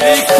Big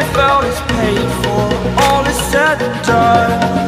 I felt is paid for, all is said and done.